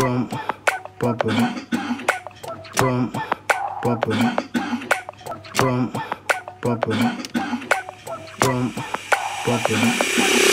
Boom, boom, boom. Boom, boom, boom. Boom, boom, boom. Boom.